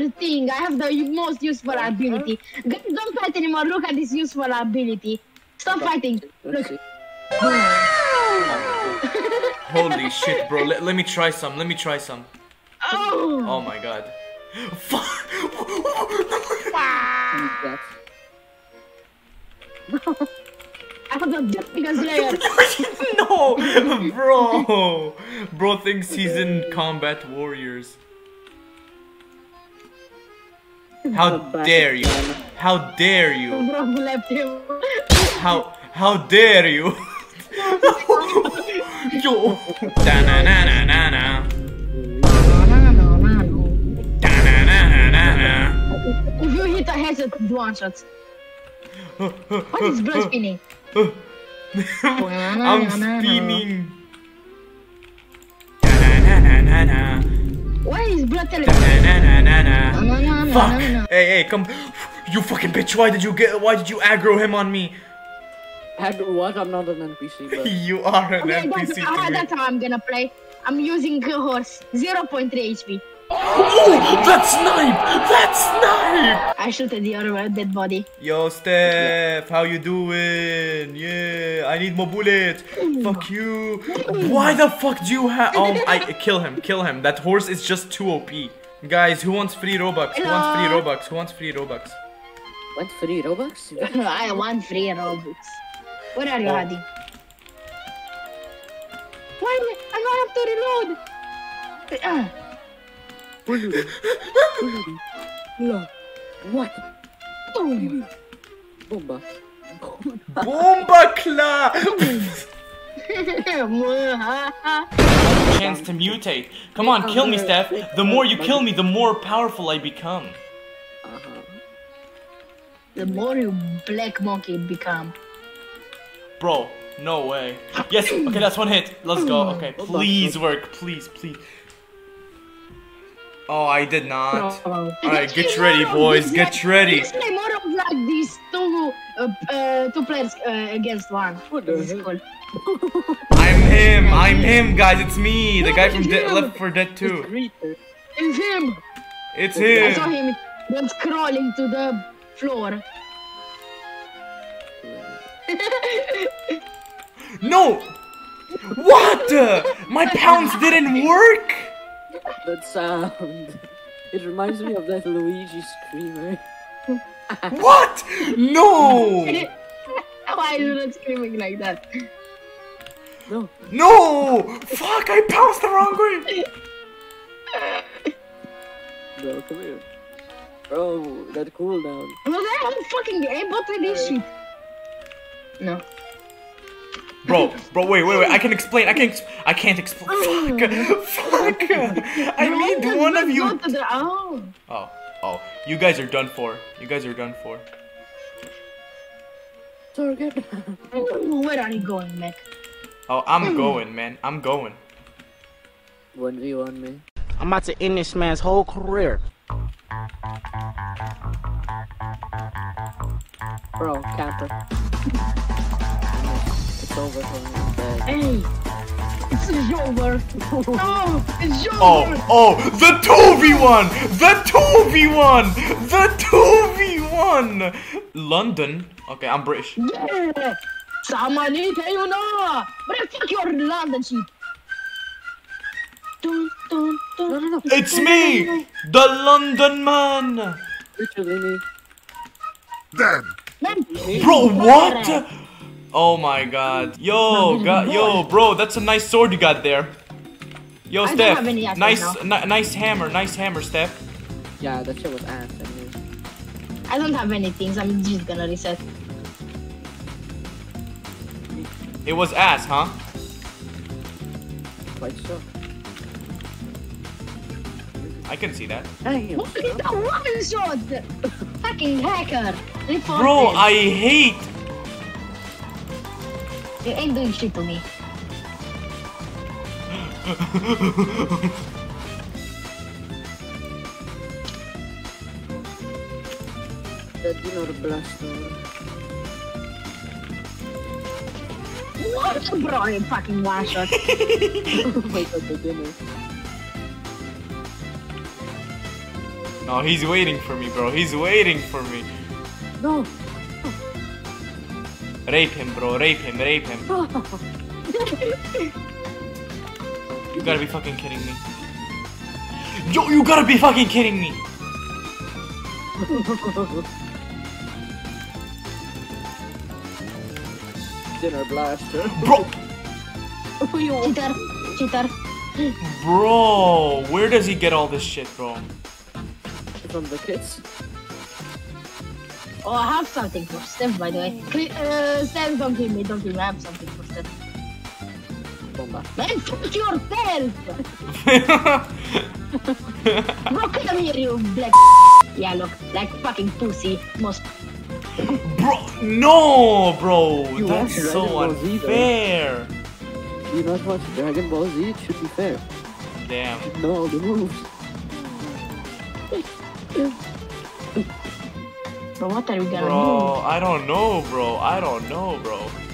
more thing. I have the most useful ability. Guys, don't fight anymore. Look at this useful ability. Stop fighting. Look. Holy shit, bro. Let, let me try some. Let me try some. Oh. Oh my god. Fuck. That's I have the Demon Slayer. no, bro. Bro thinks he's in Combat Warriors. How dare you? How dare you? Bro left him. How how dare you? Yo. Da-na-na-na-na-na. Da-na-na-na-na-na. If you hit a headset, one shot. What is blood spinning? I'm spinning. Da-na-na-na-na-na. Why is blood teleporting? Da-na-na-na-na. Fuck! Hey, hey, come! You fucking bitch! Why did you get? Why did you aggro him on me? And what? I'm not an NPC, but You are an Okay, NPC that's, to that's how I'm gonna play. I'm using a horse. 0.3 HP. Oh, that snipe! That snipe! I shot at the other one, dead body. Yo, Steph, how you doing? Yeah, I need more bullets. Fuck you. Why the fuck do you have? Um, I kill him. Kill him. That horse is just too OP. Guys, who wants free Robux? Who wants free Robux? Who wants free Robux? went free Robux? I want free Robux. Where are you, Oh. Hadi? Why? I don't have to reload. Ah, no. What? boom. Bomba. Bomba Kla! Chance to mutate. Come on, kill me, Steph. The more you kill me, the more powerful I become. Uh-huh. the more you black monkey become. Bro, no way. Yes, okay, that's one hit. Let's go. Okay, please work. Please, please. Oh, I did not. Alright, get ready, boys. Get ready. Let's play more of like these two, uh, uh, two players uh, against one. What the hell? I'm him. I'm him, guys. It's me, the guy from De- Left 4 Dead 2. Greeter. It's him. It's him. I saw him. him was crawling to the floor. No. What? My pounce didn't work. That sound. It reminds me of that Luigi screamer. What? No. Why are you not screaming like that? No. No. Fuck! I pounced the wrong way. Bro, come here. Bro, that cooldown. Was I on fucking aimbot with this shit? No. Bro, bro, wait, wait, wait. I can explain. I can. Ex- I can't explain. Fuck. Fuck. I need just one of you. go to the- oh. Oh, oh. You guys are done for. You guys are done for. Target. Where are you going, Mac? Oh, I'm going, man. I'm going. 1v1 me. I'm about to end this man's whole career. Bro, camper. It's over for me. I'm dead. Hey, it's over. no, it's over. Oh, oh, the 2v1! The 2v1! The 2v1! London. Okay, I'm British. Yeah. Samanita, you know. But fuck your London shit. Dun, dun, dun. No, no, no. It's me! The London man! Literally me. Man, Bro, what? Oh my god. Yo, god, yo, bro, that's a nice sword you got there. Yo, I Steph. have any assets Nice, now. nice hammer, nice hammer, Steph. Yeah, that shit was ass. Anyways. I don't have any things. I'm just gonna reset. It was ass, huh? Quite sure. I can see that. Damn. What is that one shot? Fucking hacker. Report Bro. I hate. You ain't doing shit to me. That you know the blaster. What? Bro, you fucking one shot. oh my god, the dinner. No, he's waiting for me, bro. He's waiting for me. No. Rape him, bro. Rape him. Rape him. You gotta be fucking kidding me. Yo, you gotta be fucking kidding me. Dinner blaster. Bro, Cheater. Cheater. bro, where does he get all this shit, bro? From the kids. Oh, I have something for Steph, by the way. Cl- Uh, Steph, don't kill me. Don't kill me. I have something for Steph. Bomba. Man, fuck yourself! Bro, come here, you black Yeah, look, like fucking pussy. Most. Bro, no, bro. You That's so Dragon though. unfair. You not watch Dragon Ball Z? It should be fair. Damn. You know all the moves. Bro, what are we gonna Bro, I don't know, bro. I don't know, bro.